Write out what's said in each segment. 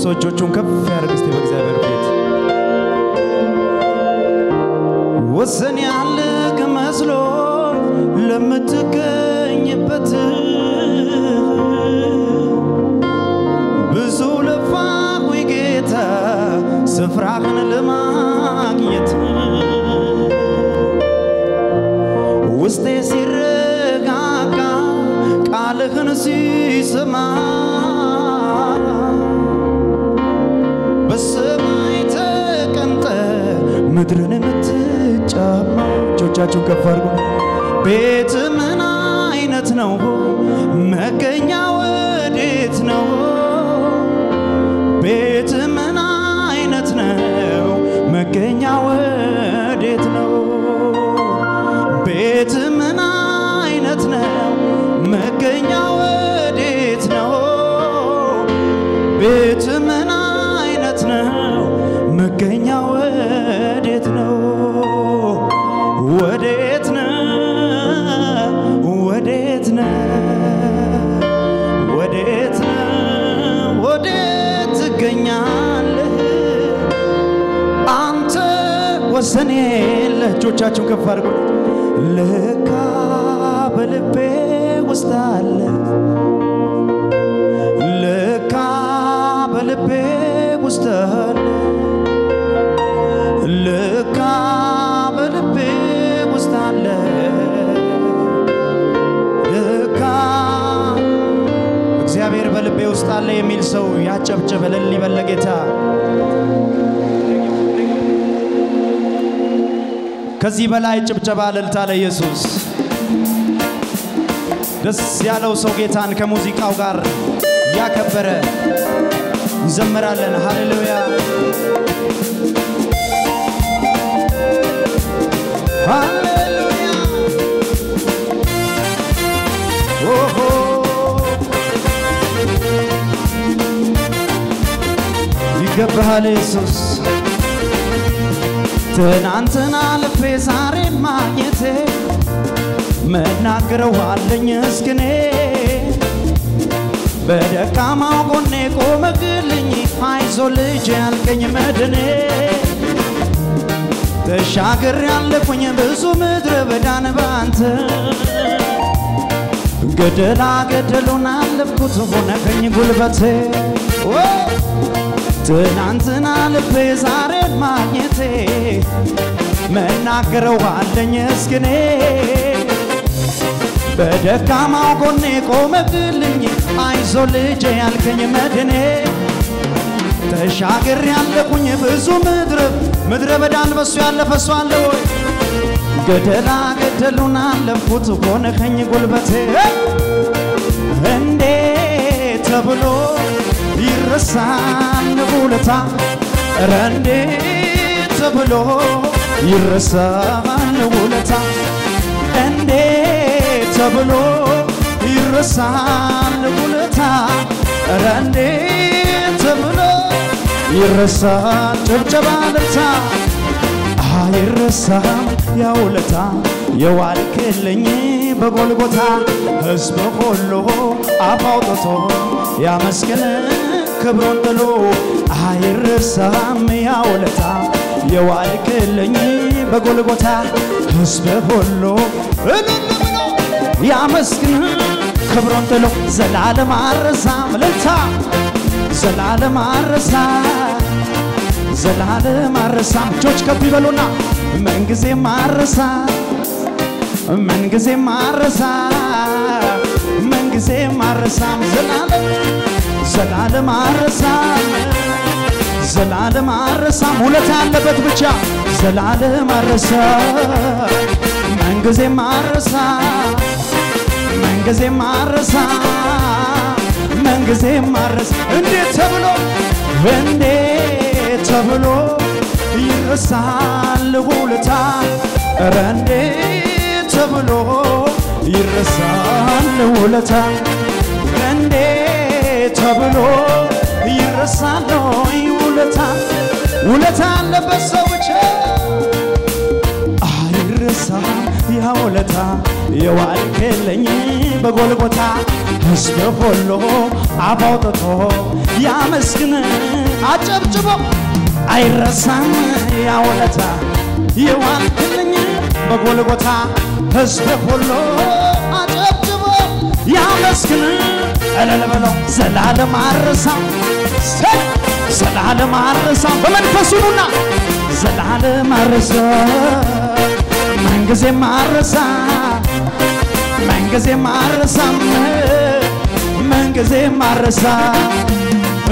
ሰው እጆቹን ከፍ ያደርግ እስቲ በእግዚአብሔር ፊት። ወሰን ያለቅ ቤት ውስጥ አለ ልካ በልቤ ውስጥ አለ ልካ እግዚአብሔር በልቤ ውስጥ አለ የሚል ሰው ያጨብጭብ፣ እልል ይበል ለጌታ። ከዚህ በላይ ጭብጨባ እልልታ ለኢየሱስ። ደስ ያለው ሰው ጌታን ከሙዚቃው ጋር ያከበረ እንዘምራለን። ሃሌሉያ። ሃሌሉያ። ኦሆ። ይገባሃል ኢየሱስ። ትናንትና ልፌ ዛሬ ማግኘቴ መናገረው አለኝ እስክኔ በደካማው ጎኔ ቆመግልኝ አይዞ ልጅ ያልከኝ መድኔ። ተሻገር ያለኩኝ ብዙ ምድረ በዳን ባንተ። ገደላ ገደሉን አለፍኩት ሆነከኝ ጉልበቴ። ትናንትና ልቤ ዛሬን ማግኘቴ። መናገረው አለኝ እስክኔ በደካማው ጎኔ ቆመግልኝ አይዞ ልጄ ያልከኝ መድኔ። ተሻገር ያለኩኝ ብዙ ምድር። ምድረ በዳን በሱ ያለፈ እሱ አለ ወይ? ገደላ ገደሉን አለፍኩት ሆነከኝ ጉልበቴ። እንዴት ተብሎ ይረሳል ውለታ? ኧረ ተብሎ ይረሳል ውለታ? እንዴት ተብሎ ይረሳል ውለታ። ኧረ እንዴት ተብሎ ይረሳል ጭብጨባ ልልታ አይረሳም ያ ውለታ። የዋልክልኝ በጎልጎታ ሕዝብ ሁሉ አፍ አውጥቶ ያመስግን ክብሩን ጥሎ። አይረሳም ያ ውለታ። የዋልክልኝ በጎልጎታ ሕዝብ ሁሉ እልል ያመስግን ክብሩን ጥሎ ዘላለም አረሳም ልልታ ዘላለም አረሳም ዘላለም አረሳም እጆች ከፍ ይበሉና ምንጊዜ ማረሳ ምንጊዜ ማረሳ ምንጊዜ ማረሳም ዘላለም ዘላለም አረሳም ዘላለም አረሳም ውለታ ያለበት ብቻ ዘላለም አረሳ ምንጊዜ ማረሳ ምንጊዜ ማረሳ ምንጊዜ ማረሳ እንዴት ተብሎ? እንዴት ተብሎ? ይረሳል ውለታ። ኧረ እንዴት ተብሎ? ይረሳል ውለታ። እንዴት ተብሎ? ይረሳል ውለታ? ውለታ አለበት ሰው ብቻ። አይረሳም ያ ውለታ። የዋልክልኝ በጎልጎታ ሕዝብ አውጥቶ ያመስግን። አጨብጭቦ አይረሳም ያ ውለታ የዋልክልኝ። በጎልጎታ ሕዝብ አጨብጭቦ ያመስግን። እልል በለው ዘላለም አረሳም ዘላለም አረሳም። በመንፈሱ ኑና ዘላለም አረሳ ምንጊዜም አረሳ ምንጊዜም አረሳም ምንጊዜም አረሳ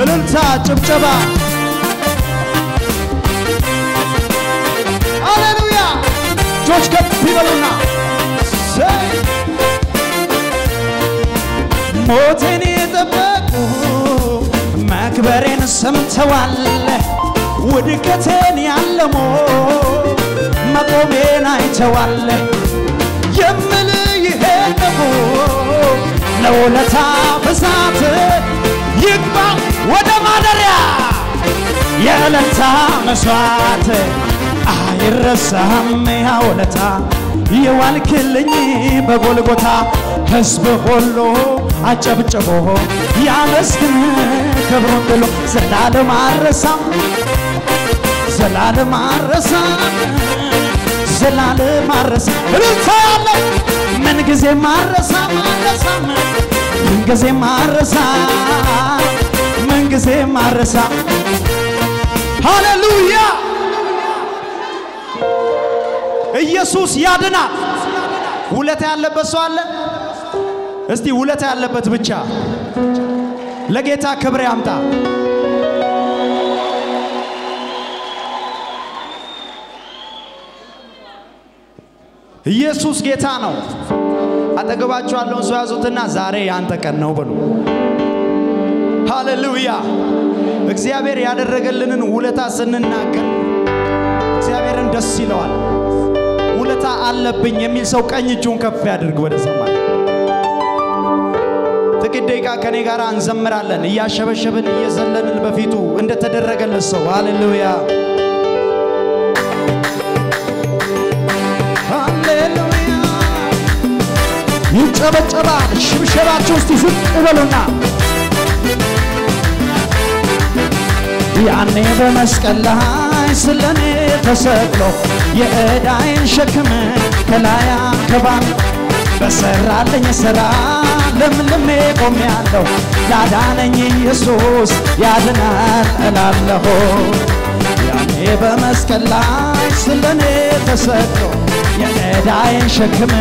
እልልታ ጭብጨባ። ሃሌሉያ! እጆች ከፍ ይበሉና ሞቴን የጠበቁ መክበሬን ሰምተዋል ውድቀቴን ያለሞ መቆሜን አይተዋል ነው ለውለታ ብዛት ይግባ ወደ ማደሪያ። የዕለታ መስዋዕት አይረሳም ያ ውለታ የዋልክልኝ በጎልጎታ ሕዝብ ሁሉ አጨብጭቦ ያመስግን ክብሩን ጥሎ ዘላለም አረሳም። ዘላለም አረሳም። ዘላለም አረሳም። እልልታ ያለ ምንጊዜ ማረሳ ማረሳም ምንጊዜ ማረሳ ምንጊዜ ማረሳ ሃሌሉያ ኢየሱስ ያድናል። ውለታ ያለበት ሰው አለ? እስቲ ውለታ ያለበት ብቻ ለጌታ ክብር ያምጣ። ኢየሱስ ጌታ ነው። አጠገባችሁ ያለውን ሰው ያዙትና ዛሬ ያንተ ቀን ነው በሉ። ሃሌሉያ! እግዚአብሔር ያደረገልንን ውለታ ስንናገር እግዚአብሔርን ደስ ይለዋል። ውለታ አለብኝ የሚል ሰው ቀኝ እጁን ከፍ ያድርግ ወደ ሰማይ። ጥቂት ደቂቃ ከኔ ጋር እንዘምራለን፣ እያሸበሸብን እየዘለንን በፊቱ እንደተደረገለት ሰው ሃሌሉያ ሃሌሉያ። ይጨበጨባል። ሽብሸባችሁ እስቲ ዝቅ በሉና ያኔ በመስቀል ላይ ስለኔ ተሰቅሎ የዕዳይን ሸክም ከላይ አንከባል በሰራልኝ ሥራ ለምልሜ ቆሜያለሁ። ያዳነኝ ኢየሱስ ያድናል እላለሁ። ያኔ በመስቀል ላይ ስለኔ ተሰቅሎ የዕዳይን ሸክም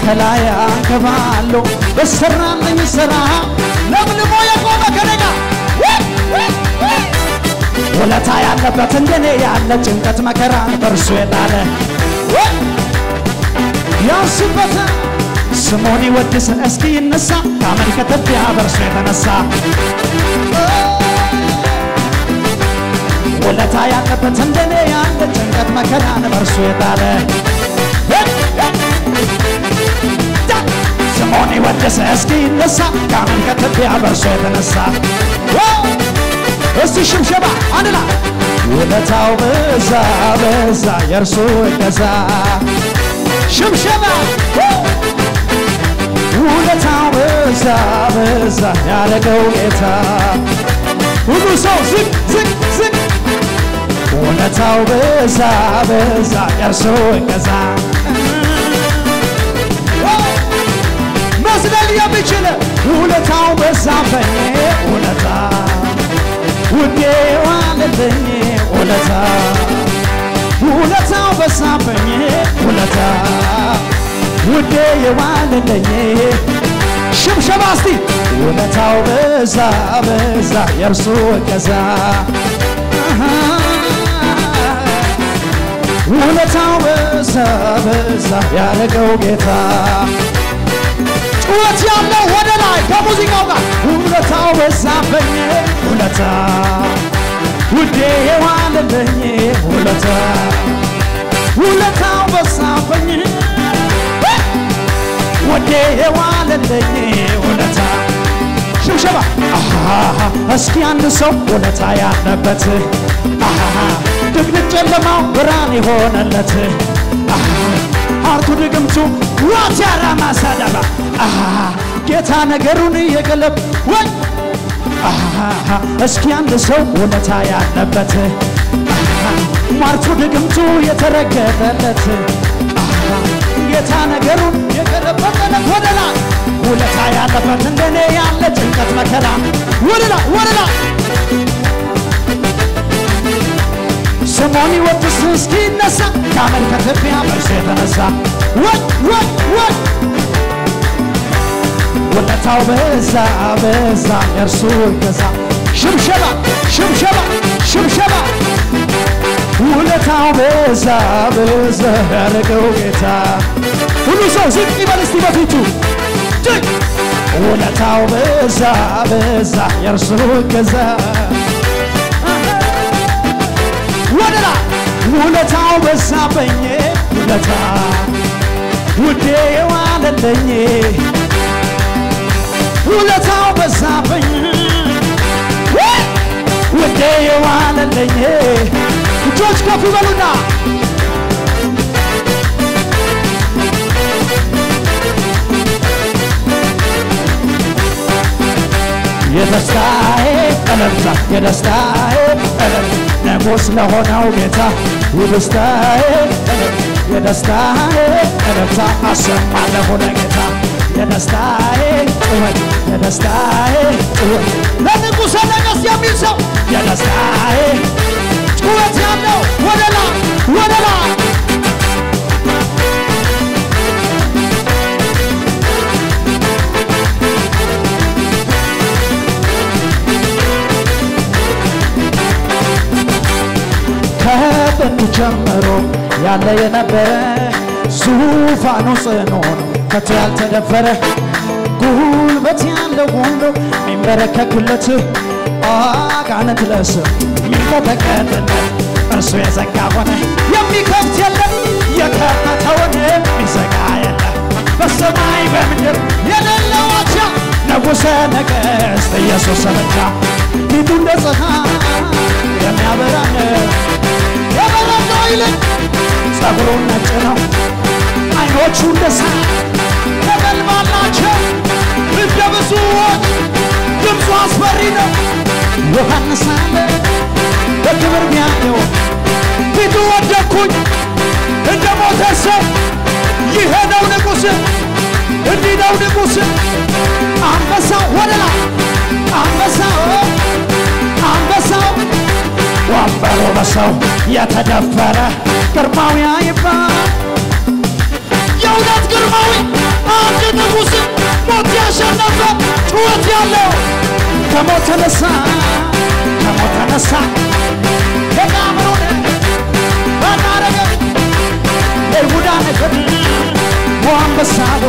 ከላይ አንከባለሁ። በሰራልኝ ሥራ ለምልሞ የቆመ ከነጋ ውለታ ያለበት እንደኔ ያለ ጭንቀት መከራን በእርሱ የጣለ። ያንስበት ስሙን ይወድስ እስኪ ይነሳ። ካመን ከትቢያ በእርሱ የተነሳ። ውለታ ያለበት እንደኔ ያለ ጭንቀት መከራን በእርሱ የጣለ ስሙን ይወድስ እስኪ ይነሳ ካመን ከትቢያ በእርሱ የተነሳ? እስቲ ሽብሸባ አንድ ላይ ውለታው በዛ በዛ የእርሱ እገዛ ሽብሸባ ውለታው በዛ በዛ ያደረገው ጌታ። ሁሉ ሰው ዝቅ ዝቅ ዝቅ! ውለታው በዛ በዛ የእርሱ እገዛ መስለል የሚችል ውለታው በዛብኝ ውለታ ውዴ ዋለልኝ ውለታ ውለታው በዛብኝ ውለታ ውዴ የዋለልኝ። ሽብሸባ እስቲ! ውለታው በዛ በዛ የእርሱ እገዛ። ውለታው በዛ በዛ ያደረገው ጌታ ጩኸት ያለው ወደ ላይ ከሙዚቃው ጋር ውለታው በዛብኝ ውለታ ውዴ የዋለልኝ ውለታ ውለታው በዛብኝ ውዴ የዋለልኝ ውለታ ሽብሸባ እስኪ አንድ ሰው ውለታ ያለበት ድቅድቅ ጨለማው ብርሃን የሆነለት አርቱ ድግምቱ ዋት ያራማ ሳዳባ ጌታ ነገሩን የገለብ ወይ እስኪ አንድ ሰው ውለታ ያለበት። ሟርቱ ድግምቱ የተረገጠለት። ጌታ ነገሩን የገለበጠለት ወደላ ውለታ ያለበት እንደኔ ያለ ጭንቀት መከራ። ወደላ ወደላ ስሙን ይወድስ እስኪነሳ ከአመድ ከትቢያ በእርሱ የተነሳ ወይ ወይ ወይ ውለታው በዛ በዛ የእርሱ ገዛ ሽብሸባ ሽብሸባ ሽብሸባ ውለታው በዛ በዛ ያደረገው ጌታ ሁሉ ሰው ዝቅ ይበል እስቲ በፊቱ ዝቅ ውለታው በዛ በዛ የእርሱ ገዛ ውለታው በዛበኝ ውለታ ውዴ የዋለለኝ ውለታው በዛብኝ ወይ! ውዴ የዋለልኝ እጆች ከፍ ይበሉና የደስታዬ ቀለምታ የደስታዬ ቀለም ንጉሥ ለሆነው ጌታ የደስታዬ የደስታዬ ቀለምታ አሰማለሁ ለጌታ የደስታዬ ጩኸት የደስታዬ ጩኸት ለንጉሠ ነገሥት የሚል ሰው የደስታዬ ጩኸት ያለ የነበረ ዙፋኑ ጽኑ ነው። ከቶ ያልተደፈረ ጉልበት ያለው ሁሉ የሚንበረከክለት አጋንንት ለስም የሚንቀጠቀጥለት እርሱ የዘጋ ሆነ። የሚከፍት የለም የከፈተውን የሚዘጋ የለም። በሰማይ በምድር የሌለው አቻ ንጉሠ ነገሥት ኢየሱስ ብቻ። ፊቱ እንደ ፀሐይ የሚያበራ ነው የበረዶ ይልቅ ጸጉሩ ነጭ ነው አይኖቹ እንደ እሳት ነበልባል ናቸው እንደ ብዙዎች ድምፁ አስፈሪ ነው። ዮሐንስ አለ በክብር ቢያየው ፊቱ ወደኩኝ እንደ ሞተ ሰው። ይሄ ነው ንጉሥ እንዲህ ነው ንጉሥ። አንበሳው ወደላ አንበሳው አንበሳው ወንበሩ በሰው የተደፈረ ግርማዊ ይባል የእውነት ግርማዊ አንድ ንጉሥ ሞት ያሸነፈ ጩኸት ያለው ከሞት ተነሳ ከሞት ተነሳ። ተቃምሮን ባናረገ የይሁዳ ነገድ አንበሳው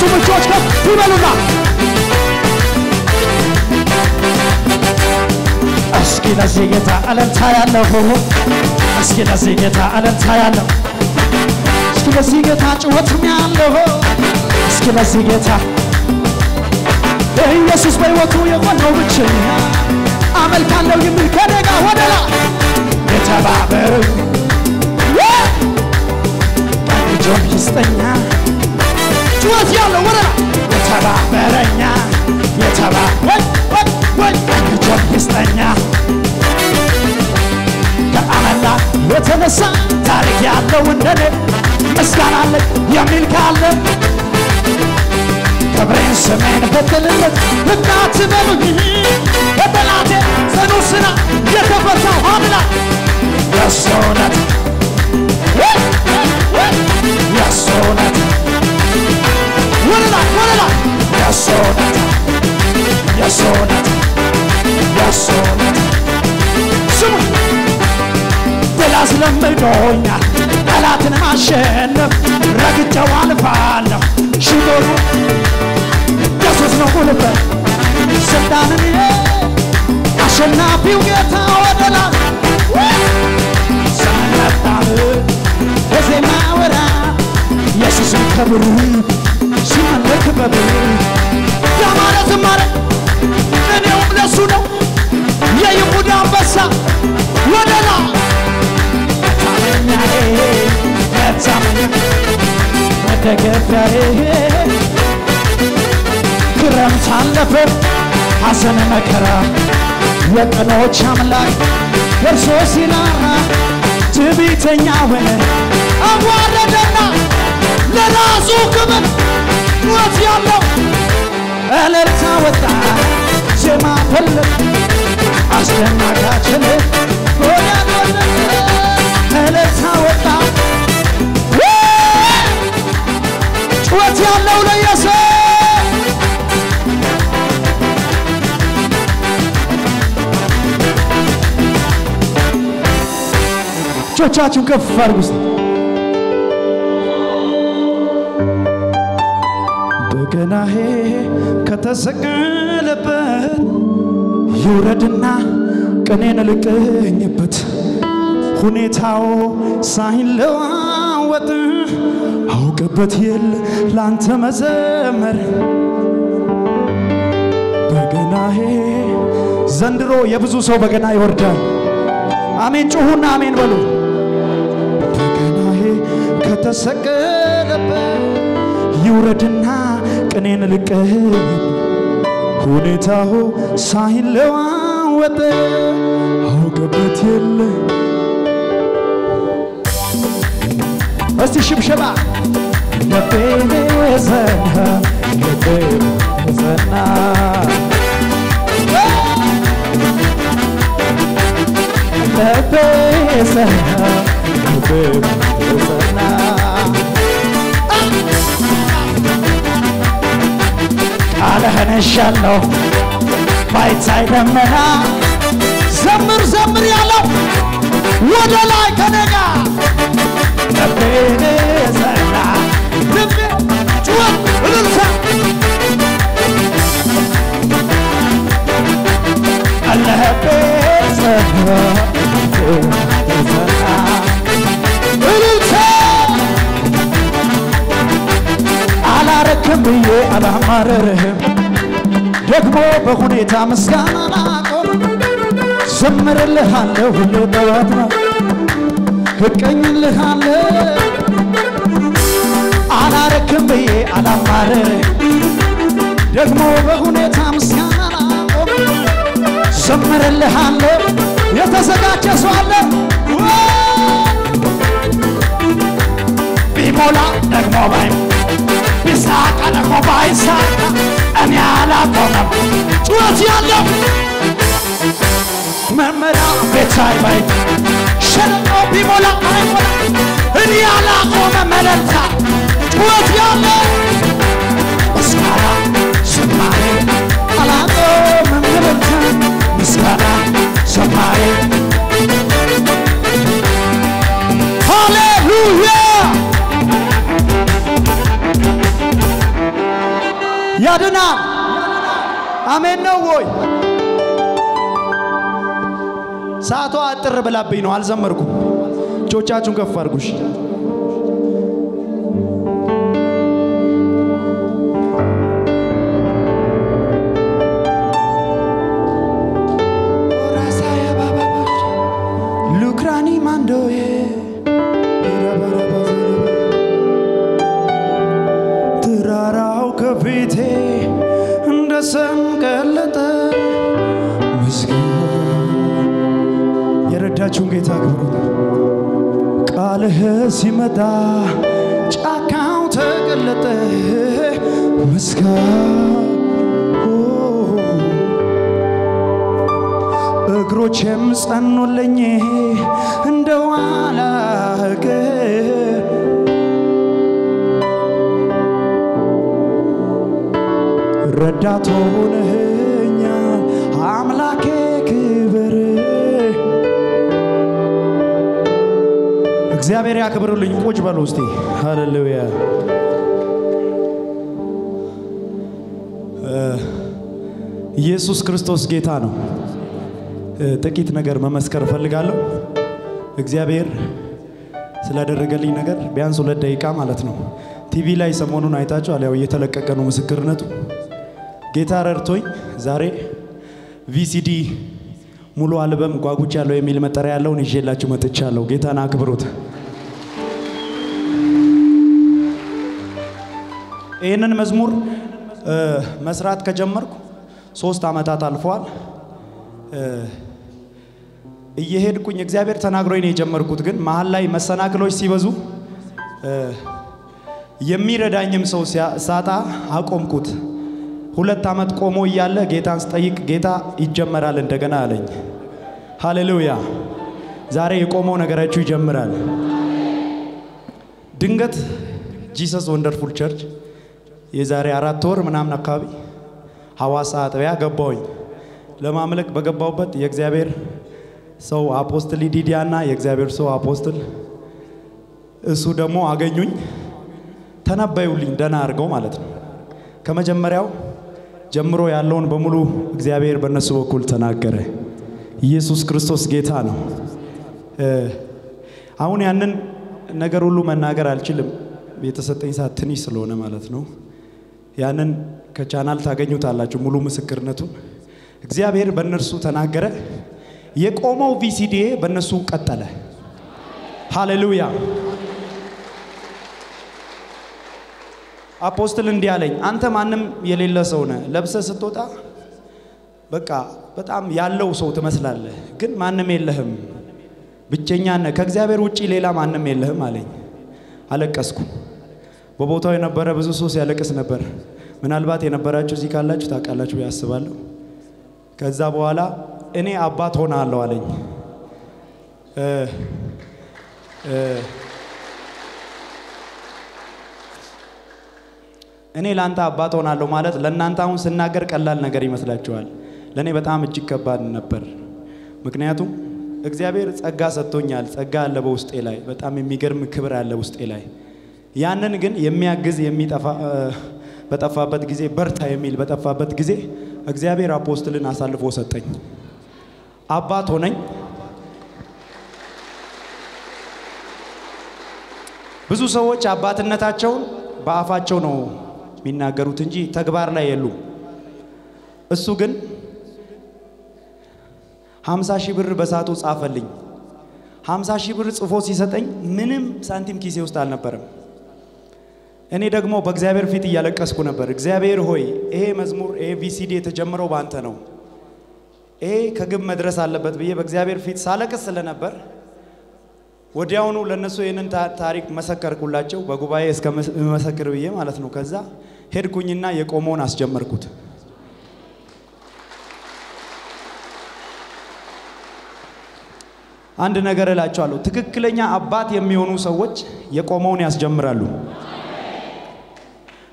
አልተነሱም እጆች ከፍ ይበሉና። እስኪ ለዚህ ጌታ እልልታ ያለሁ እስኪ ለዚህ ጌታ እልልታ ያለሁ እስኪ ለዚህ ጌታ ጩኸትም ያለሁ እስኪ ለዚህ ጌታ ኢየሱስ በሕይወቱ የሆነው ብቸኛ አመልካለሁ የሚል ከደጋ ወደ ላይ የተባበሩኝ እጆም ይስጠኛ ጩኸት ያለው ወደ የተባበረኛ የተባ አድርጎኛል። ጠላትን አሸንፍ ረግጬው አልፋለሁ። ሽጎሩ ኢየሱስ ነው ጉልበት ስልጣንን አሸናፊው ጌታ ወደላ ሳነጣል በዜማ ወራ ኢየሱስን ከብሩ ሲመለክ በብሩ ያማረት ማለት እኔውም ለሱ ነው የይሁዳ አንበሳ ወደላ ክረምት አለፈ ሐዘን መከራ የቀኖች አምላክ እርሶ ሲራራ ትዕቢተኛውን አዋረደና ለራሱ ክብር ሞት ያለው እልልታ ወጣ ዜማ ፈለ አስደናቂያችን እጆቻችሁን ከፍ አድርጉ በገናዬ ከተሰቀለበት ይውረድና ቅኔን ልቅኝበት ሁኔታው ሳይለዋወጥ አውቅበት የለ ላንተ መዘመር በገናዬ ዘንድሮ የብዙ ሰው በገና ይወርዳል። አሜን ጩሁና አሜን በሉ። ከተሰቀለበት ይውረድና ቅኔን ልቅኝ ሁኔታው ሳይለዋወጥ አውቅበት የለ። እስቲ ሽብሸባ። ልቤ ዘና ልቤ ዘና ልቤ ዘና ልቤ ዘና ቃልህን እሻለሁ ባይታይ ደመና ዘምር ዘምር ያለው ወደ ላይ ከኔ ምስጋና ላቆም ዘምርልሃለሁ ሁሌ ጠዋት ነው። እቀኝልሃለሁ። አላረክም ብዬ አላማረርህም ደግሞ በሁኔታ ምስጋና ላቆም ዘምርልሃለሁ። የተዘጋጀ ሰው አለ። ቢሞላ ደግሞ ባይ ቢሳካ ደግሞ ባይሳካ እኔ አላቆመም ጩኸት ያለው መመሪያ ቤታይ ባይ ሸለቆ ቢሞላ አይሞላ እኔ አላቆመ መለልታ ጩኸት ያለው ምስጋና ዝማሬ አላቆመም መለልታ ምስጋና ዝማሬ ሃሌሉያ ያድናል። አሜን ነው ወይ? ሰዓቷ አጥር ብላብኝ ነው፣ አልዘመርኩም። እጆቻችሁን ከፍ አድርጉሽ። ረዳት ሆነኸኛል አምላኬ ክብር እግዚአብሔር ያክብርልኝ። ቁጭ በሉ እስቲ። ሃሌሉያ ኢየሱስ ክርስቶስ ጌታ ነው። ጥቂት ነገር መመስከር እፈልጋለሁ። እግዚአብሔር ስላደረገልኝ ነገር ቢያንስ ሁለት ደቂቃ ማለት ነው። ቲቪ ላይ ሰሞኑን አይታችኋል። ያው እየተለቀቀ ነው ምስክርነቱ። ጌታ ረድቶኝ ዛሬ VCD ሙሉ አልበም ጓጉቻለሁ የሚል መጠሪያ ያለውን ይዤላችሁ መጥቻለሁ። ጌታን አክብሩት። ይህንን መዝሙር መስራት ከጀመርኩ ሶስት ዓመታት አልፈዋል። እየሄድኩኝ እግዚአብሔር ተናግሮኝ ነው የጀመርኩት። ግን መሀል ላይ መሰናክሎች ሲበዙ የሚረዳኝም ሰው ሳጣ አቆምኩት። ሁለት ዓመት ቆሞ እያለ ጌታን ስጠይቅ ጌታ ይጀመራል እንደገና አለኝ። ሃሌሉያ! ዛሬ የቆመው ነገራችሁ ይጀምራል። ድንገት Jesus Wonderful Church የዛሬ አራት ወር ምናምን አካባቢ ሐዋሳ አጥቢያ ገባሁኝ። ለማምለክ በገባሁበት የእግዚአብሔር ሰው apostle ዲዲያ እና የእግዚአብሔር ሰው apostle እሱ ደግሞ አገኙኝ። ተነበዩልኝ ደህና አድርገው ማለት ነው። ከመጀመሪያው ጀምሮ ያለውን በሙሉ እግዚአብሔር በእነሱ በኩል ተናገረ። ኢየሱስ ክርስቶስ ጌታ ነው። አሁን ያንን ነገር ሁሉ መናገር አልችልም፣ የተሰጠኝ ሰዓት ትንሽ ስለሆነ ማለት ነው። ያንን ከቻናል ታገኙታላችሁ ሙሉ ምስክርነቱን። እግዚአብሔር በእነርሱ ተናገረ። የቆመው VCD ኤ በእነሱ ቀጠለ። ሃሌሉያ። apostle እንዲህ አለኝ፣ አንተ ማንም የሌለ ሰው ነህ። ለብሰህ ስትወጣ በቃ በጣም ያለው ሰው ትመስላለህ፣ ግን ማንም የለህም፣ ብቸኛ ነህ፣ ከእግዚአብሔር ውጪ ሌላ ማንም የለህም አለኝ። አለቀስኩ። በቦታው የነበረ ብዙ ሰው ሲያለቅስ ነበር። ምናልባት የነበራችሁ እዚህ ካላችሁ ታውቃላችሁ ብዬ አስባለሁ። ከዛ በኋላ እኔ አባት ሆናለሁ አለኝ። እኔ ለአንተ አባት ሆናለሁ ማለት ለእናንተ አሁን ስናገር ቀላል ነገር ይመስላችኋል። ለእኔ በጣም እጅግ ከባድ ነበር። ምክንያቱም እግዚአብሔር ጸጋ ሰጥቶኛል። ጸጋ አለ በውስጤ ላይ፣ በጣም የሚገርም ክብር አለ ውስጤ ላይ። ያንን ግን የሚያግዝ የሚጠፋ በጠፋበት ጊዜ በርታ የሚል በጠፋበት ጊዜ እግዚአብሔር አፖስትልን አሳልፎ ሰጠኝ። አባት ሆነኝ። ብዙ ሰዎች አባትነታቸውን በአፋቸው ነው የሚናገሩት እንጂ ተግባር ላይ የሉም። እሱ ግን ሀምሳ ሺህ ብር በሳቱ ጻፈልኝ። ሀምሳ ሺህ ብር ጽፎ ሲሰጠኝ ምንም ሳንቲም ኪሴ ውስጥ አልነበረም። እኔ ደግሞ በእግዚአብሔር ፊት እያለቀስኩ ነበር። እግዚአብሔር ሆይ ይሄ መዝሙር ይሄ ቪሲዲ የተጀመረው በአንተ ነው፣ ይሄ ከግብ መድረስ አለበት ብዬ በእግዚአብሔር ፊት ሳለቅስ ስለነበር ወዲያውኑ ለነሱ ይህንን ታሪክ መሰከርኩላቸው በጉባኤ እስከ መሰክር ብዬ ማለት ነው። ከዛ ሄድኩኝና የቆመውን አስጀመርኩት። አንድ ነገር እላቸዋለሁ፣ ትክክለኛ አባት የሚሆኑ ሰዎች የቆመውን ያስጀምራሉ።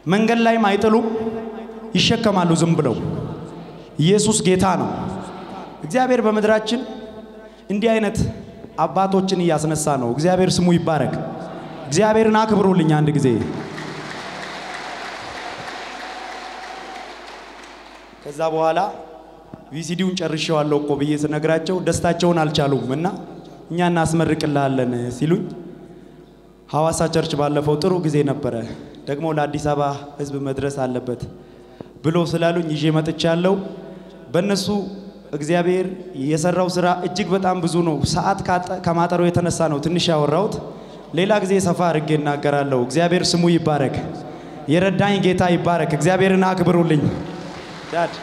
መንገድ ላይም አይጥሉም፣ ይሸከማሉ ዝም ብለው። ኢየሱስ ጌታ ነው። እግዚአብሔር በምድራችን እንዲህ አይነት አባቶችን እያስነሳ ነው። እግዚአብሔር ስሙ ይባረክ። እግዚአብሔርን አክብሩልኝ አንድ ጊዜ። ከዛ በኋላ VCD ውን ጨርሼዋለሁ እኮ ብዬ ስነግራቸው ደስታቸውን አልቻሉም እና እኛ እናስመርቅልሃለን ሲሉኝ ሐዋሳ church ባለፈው ጥሩ ጊዜ ነበረ፣ ደግሞ ለአዲስ አበባ ሕዝብ መድረስ አለበት ብሎ ስላሉኝ ይዤ መጥቻለሁ። በእነሱ እግዚአብሔር የሰራው ስራ እጅግ በጣም ብዙ ነው። ሰዓት ከማጠሩ የተነሳ ነው ትንሽ ያወራሁት። ሌላ ጊዜ ሰፋ አድርጌ እናገራለሁ። እግዚአብሔር ስሙ ይባረክ። የረዳኝ ጌታ ይባረክ። እግዚአብሔርን አክብሩልኝ ዳድ